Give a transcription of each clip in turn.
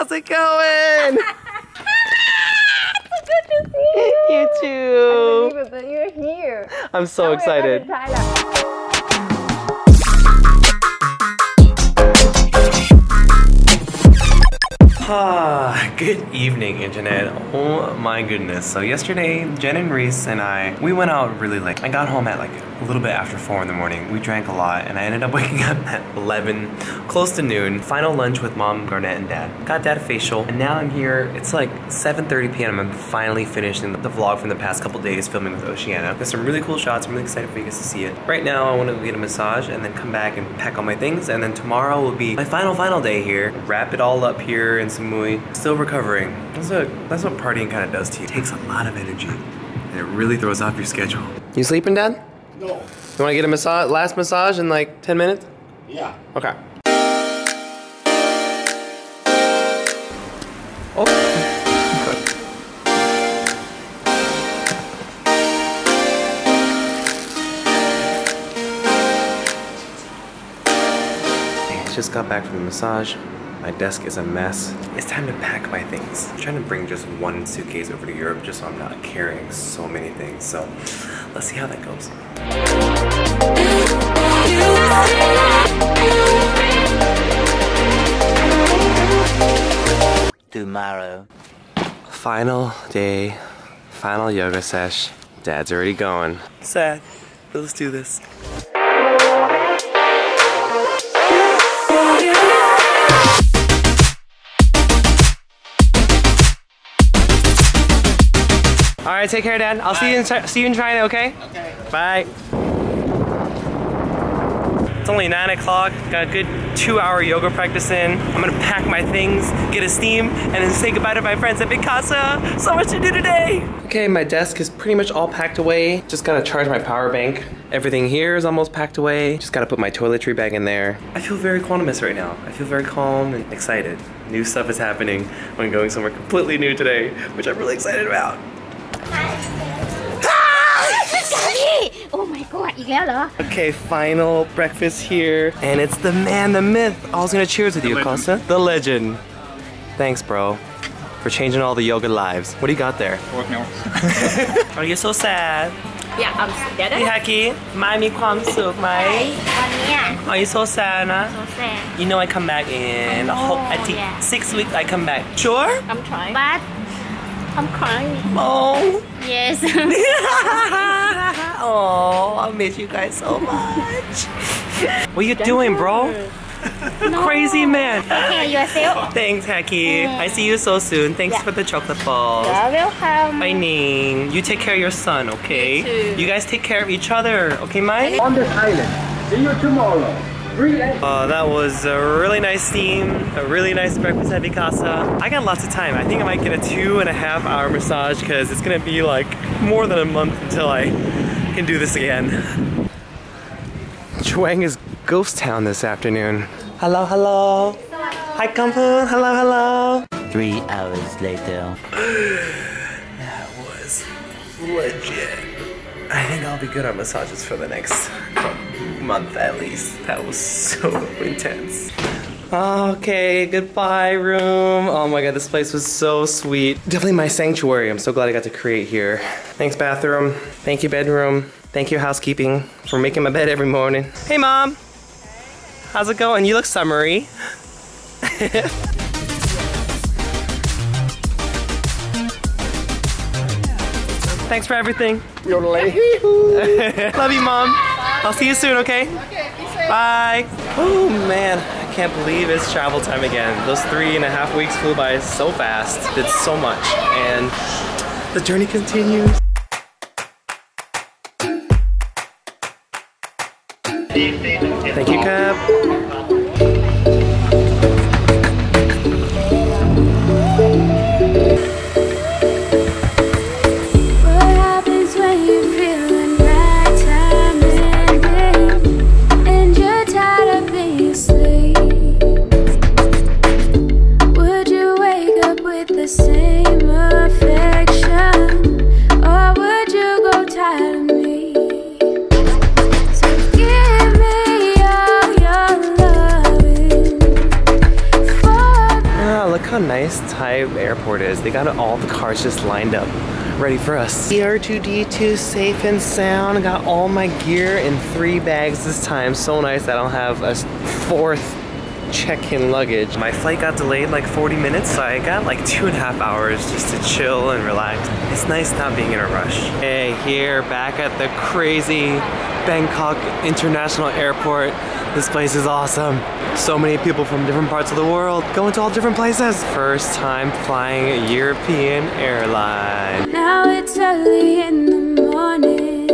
How's it going? So good to see you. you too. Believe that you're here. I'm so excited. Ah, good evening, internet. Oh my goodness. So yesterday, Jen and Reese and I, we went out really late. I got home at like a little bit after four in the morning. We drank a lot, and I ended up waking up at 11, close to noon. Final lunch with mom, Garnett, and dad. Got dad a facial, and now I'm here. It's like 7:30 p.m. I'm finally finishing the vlog from the past couple days filming with Oceana. Got some really cool shots. I'm really excited for you guys to see it. Right now, I want to get a massage and then come back and pack all my things, and then tomorrow will be my final, final day here. Wrap it all up here in Samui. Still recovering. That's what that's what partying kind of does to you. It takes a lot of energy, and it really throws off your schedule. You sleeping, Dad? No. You want to get a massage, last massage in like 10 minutes? Yeah. Okay. Oh. Just got back from the massage. My desk is a mess. It's time to pack my things. I'm trying to bring just one suitcase over to Europe just so I'm not carrying so many things. So let's see how that goes. tomorrow. Final day, final yoga sesh. Dad's already going. Sad, but let's do this. All right, take care, Dad. I'll see you in see you in China. Okay. Okay. Bye. It's only 9 o'clock, got a good two hour yoga practice in. I'm gonna pack my things, get a steam, and then say goodbye to my friends at Vikasa. So much to do today. Okay, my desk is pretty much all packed away. Just gotta charge my power bank. Everything here is almost packed away. Just gotta put my toiletry bag in there. I feel very quantumous right now. I feel very calm and excited. New stuff is happening. I'm going somewhere completely new today, which I'm really excited about. Oh my god อีกแล้วเหรอ Okay, final breakfast here. And it's the man, the myth. I was gonna cheers with you, Costa. The legend. Thanks, bro, for changing all the yoga lives. What do you got there? Pork milk. Oh, you're so sad. อยากเอาเดี๋ยวได้ Hey, Haki. My me kwam suk, วัน my. เนี้ย Are you so sad, nah? โซแซน You know I come back in a whole, I think yeah. six weeks I come back. Sure? I'm trying but I'm crying Oh. yes oh, I miss you guys so much. What are you doing, bro? Crazy man. okay yourself Thanks, Haki. Mm. I see you so soon. Thanks Yeah. for the chocolate balls. you're welcome Bye, Ning. You take care of your son, okay? You too. You guys take care of each other, okay, Mike? On this island. See you tomorrow. Free and Uh, that was a really nice steam, a really nice breakfast at Vikasa. I got lots of time. I think I might get a two and a half hour massage because it's gonna be like more than a month until I can do this again. Chaweng is ghost town this afternoon. Hello, hello. Hi, Kampoon. Hello, hello. Three hours later. That was legit. I think I'll be good on massages for the next month at least. That was so intense. Okay, goodbye room. Oh my god, this place was so sweet. Definitely my sanctuary. I'm so glad I got to create here. Thanks bathroom. Thank you bedroom. Thank you housekeeping for making my bed every morning. Hey mom. How's it going? You look summery. Thanks for everything. You're late. Love you, Mom. I'll see you soon, okay? Bye. Oh man, I can't believe it's travel time again. Those three and a half weeks flew by so fast. Did so much, and the journey continues. Thank you, Cap. Nice Thai airport is. They got all the cars just lined up, ready for us. ER2D2 safe and sound. Got all my gear in three bags this time. So nice that I don't have a fourth check-in luggage. My flight got delayed like 40 minutes, so I got like two and a half hours just to chill and relax. It's nice not being in a rush. Hey, here back at the crazy Bangkok International Airport. This place is awesome. So many people from different parts of the world going to all different places. First time flying a European airline. Now it's early in the morning.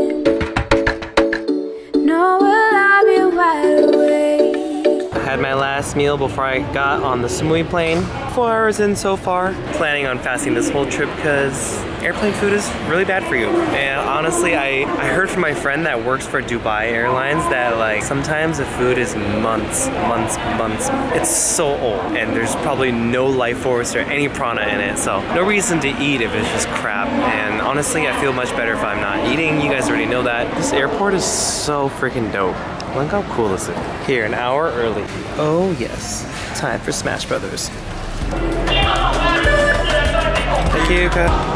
No, will I be wide awake? I had my last meal before I got on the Samui plane. Four hours in so far. Planning on fasting this whole trip because airplane food is really bad for you. And honestly, I, I heard from my friend that works for Dubai Airlines that like sometimes the food is months, months, months. It's so old and there's probably no life force or any prana in it. So no reason to eat if it's just crap. And honestly, I feel much better if I'm not eating. You guys already know that. This airport is so freaking dope. Look how cool is it? Here, an hour early. Oh yes, time for Smash Brothers. Thank you, Kat.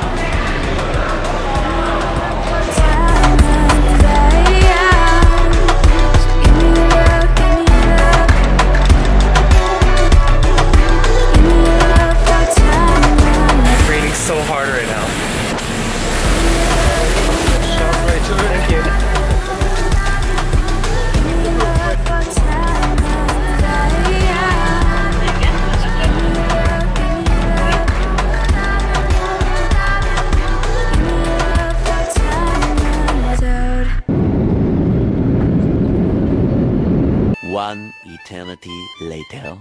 Eternity later.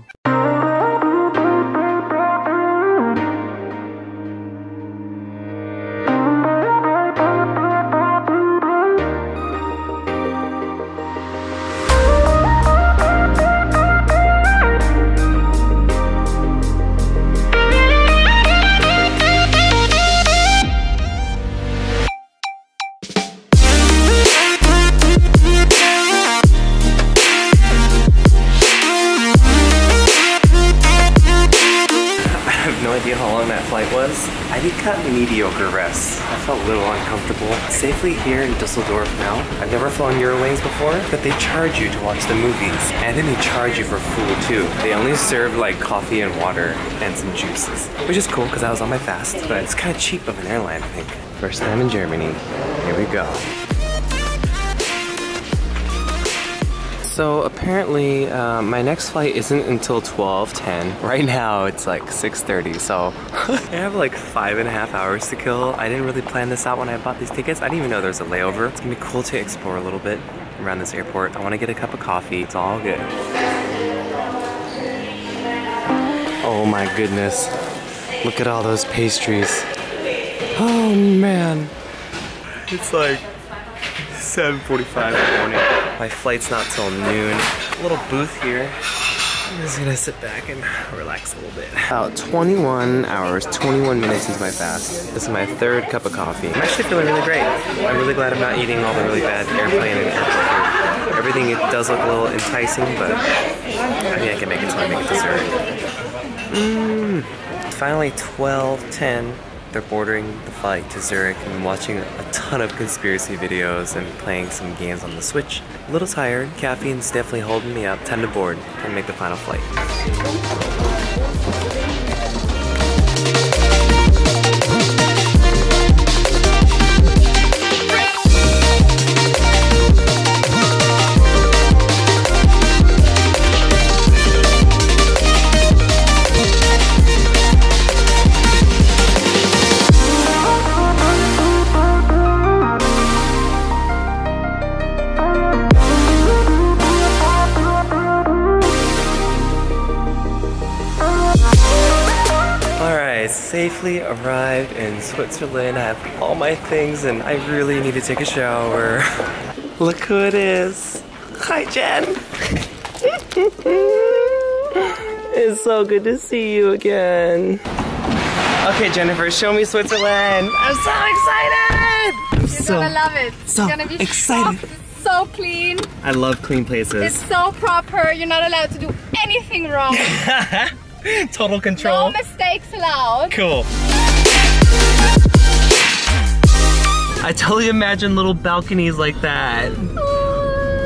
Mediocre rest. I felt a little uncomfortable. Safely here in Dusseldorf now. I've never flown Eurowings before, but they charge you to watch the movies. And then they charge you for food too. They only serve like coffee and water and some juices, which is cool because I was on my fast, but it's kind of cheap of an airline, I think. First time in Germany. Here we go. So apparently, uh, my next flight isn't until 12:10. Right now, it's like 6:30. So I have like five and a half hours to kill. I didn't really plan this out when I bought these tickets. I didn't even know there was a layover. It's gonna be cool to explore a little bit around this airport. I want to get a cup of coffee. It's all good. Oh my goodness! Look at all those pastries. Oh man, it's like 7.45 in the morning. My flight's not till noon. A little booth here. I'm just gonna sit back and relax a little bit. About 21 hours, 21 minutes into my fast. This is my third cup of coffee. I'm actually feeling really great. I'm really glad I'm not eating all the really bad airplane and airport food. Everything, it does look a little enticing, but I think I can make it till I make it dessert. Mmm. Finally 12:10. They're boarding the flight to Zurich and watching a ton of conspiracy videos and playing some games on the Switch. A little tired. Caffeine's definitely holding me up. Time to board and make the final flight. Arrived in Switzerland. I have all my things and I really need to take a shower. Look who it is. Hi, Jen. it's so good to see you again. Okay, Jennifer, show me Switzerland. I'm so excited. I'm You're so, gonna love it. so it's gonna be excited. soft, it's so clean. I love clean places. It's so proper. You're not allowed to do anything wrong. Total control. No mistakes allowed. Cool. I totally imagine little balconies like that.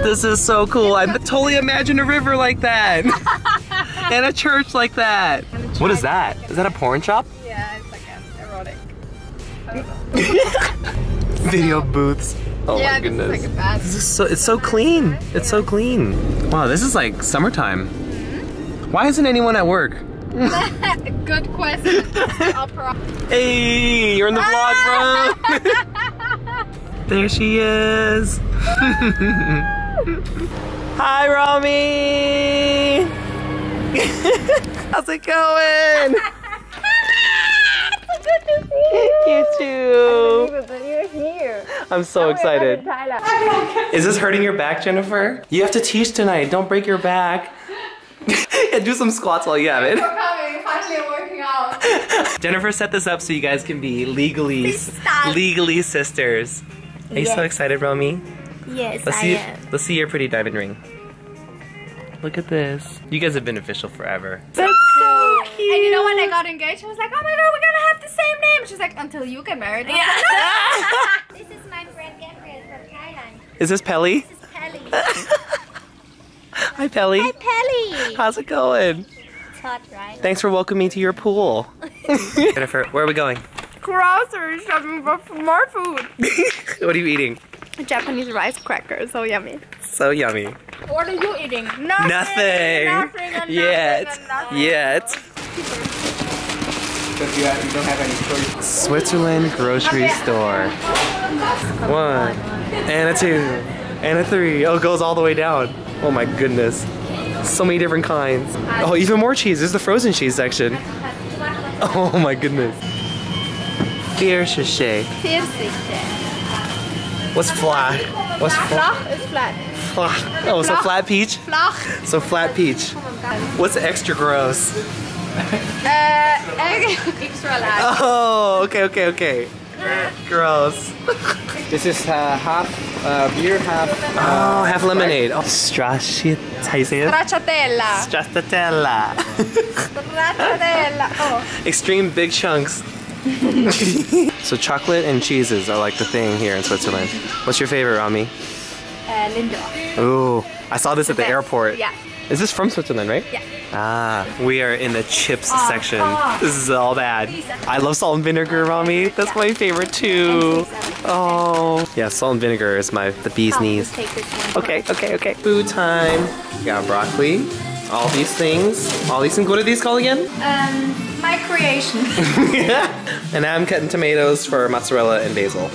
This is so cool. I totally imagine a river like that. and a church like that. What is that? Is that a porn shop? Yeah, it's like an erotic. Video booths. Oh yeah, my this goodness. is like a bad. This is so it's so clean. It's so clean. Wow, this is like summertime. Why isn't anyone at work? Good question. Hey, you're in the vlog, bro. there she is. Hi, Rami. How's it going? So good to see you too. You're here. I'm so excited. Is this hurting your back, Jennifer? You have to teach tonight. Don't break your back. yeah, do some squats while you have it. coming. Finally, I'm working out. Jennifer set this up so you guys can be legally Sisters. legally sisters. Are you so Yes. excited, Romy? Yes, Let's see let's see your pretty diamond ring. Look at this. You guys have been official forever. That's so cute. And you know when I got engaged, I was like, oh my god, we're gonna have the same name. She's like, until you get married. Yeah. this is my friend Gabriel from Thailand. Is this Pelly? This is Pelly. Hi Pelly. Hi, Pelly. How's it going? It's hot, right? Thanks for welcoming me to your pool. Jennifer, where are we going? Grocery shopping for more food. what are you eating? Japanese rice crackers, so yummy. So yummy. What are you eating? Nothing. Nothing. Nothing and Yet. nothing nothing. Yet. Because you, you don't have any choice. Switzerland grocery store. One, and a two, and a three. Oh, it goes all the way down. Oh my goodness. So many different kinds. Oh, even more cheese. This is the frozen cheese section. Oh my goodness. Beer sachet. What's flat? What's flat? Flach is flat. Flat. Oh, so flat peach? Flach. So flat peach. What's extra gross? Uh, extra large. Oh, okay, okay, okay. Gross. This is uh, half uh, beer, half. Uh, Oh, half lemonade. Oh, stracci. How you say it? Stracciatella. Stracciatella. Stracciatella. Oh. Extreme big chunks. so chocolate and cheeses are like the thing here in Switzerland. What's your favorite, Rami? Uh, Lindor. Ooh, I saw this at the best. airport. Yeah. Is this from Switzerland, right? Yeah. Ah, we are in the chips Oh, section. oh. This is all bad. I love salt and vinegar, Rami. That's my favorite too. Oh, yeah, salt and vinegar is my the bee's knees. Take this one. Okay, okay, okay. Food time. Got broccoli. All these things. All these things. What are these called again? Um, my creation. yeah. and now I'm cutting tomatoes for mozzarella and basil.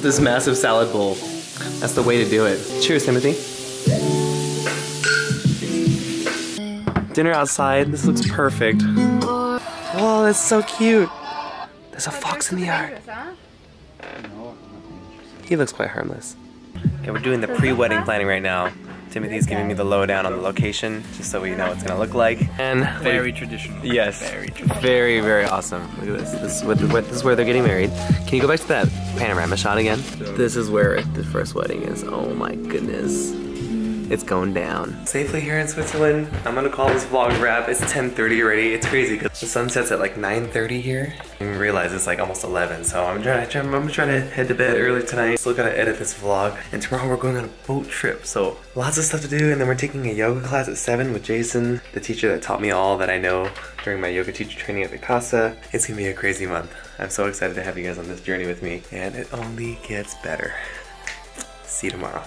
This massive salad bowl. That's the way to do it. Cheers, Timothy. Dinner outside. This looks perfect. Whoa, that's so cute. There's a fox in the yard. He looks quite harmless. Okay, we're doing the pre-wedding planning right now. Timothy's giving me the lowdown on the location, just so we know what it's gonna look like. And Very traditional. Yes. Very traditional. Very, very awesome. Look at this. This is, what, what, this is where they're getting married. Can you go back to that panorama shot again? This is where the first wedding is. Oh my goodness. It's going down. Safely here in Switzerland. I'm gonna call this vlog wrap. It's 10:30 already. It's crazy because the sun sets at like 9:30 here. I realize it's like almost 11. So I'm trying. I'm gonna try to head to bed early tonight. Still gotta edit this vlog. And tomorrow we're going on a boat trip. So lots of stuff to do. And then we're taking a yoga class at seven with Jason, the teacher that taught me all that I know during my yoga teacher training at Vikasa. It's gonna be a crazy month. I'm so excited to have you guys on this journey with me, and it only gets better. See you tomorrow.